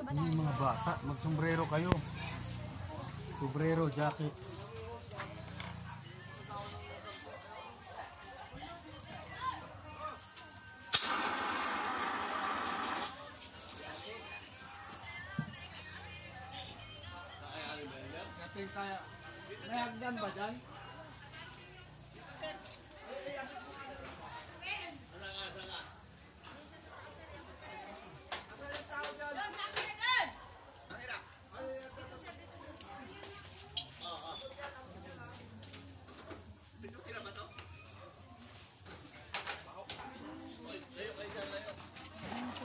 Hindi mga bata, magsombrero kayo. Sombrero, jacket. May hagdan ba dyan? Face mask,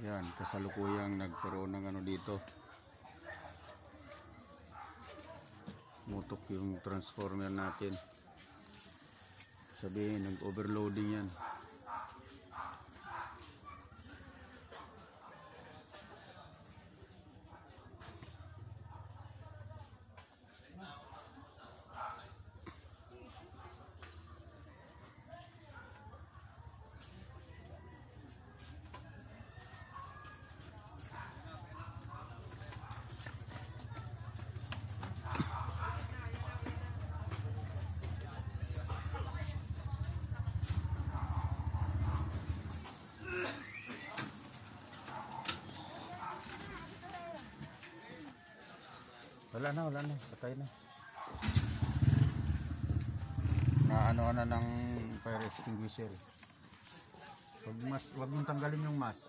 Yan, kasalukuyang nagkaroon ng ano dito. Mutok yung transformer natin. Sabihin, nag-overloading yan. Wala na, wala na. Patay na. Na ano na ng fire extinguisher. Wag mas, wag mong tanggalin yung mask.